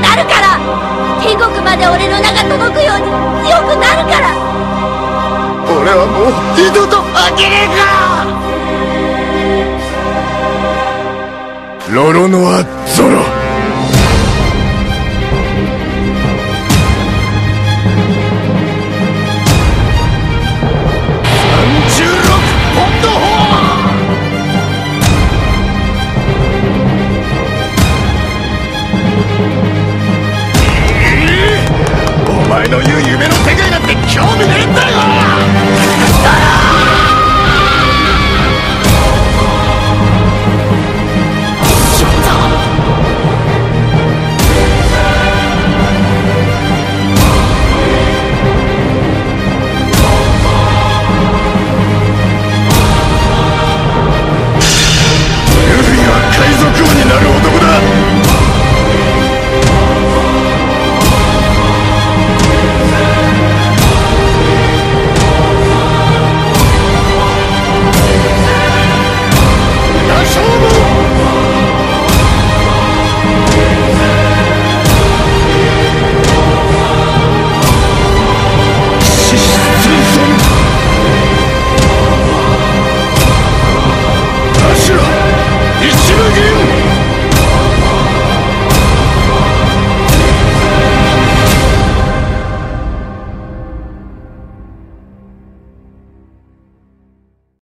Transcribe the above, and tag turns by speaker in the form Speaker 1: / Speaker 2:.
Speaker 1: なるから。天国まで俺の名が届くように強くなるから。
Speaker 2: 俺はもう二度と呆れんかロロノア・ゾロ前の言う夢の世界なんて興味ねえんだよ！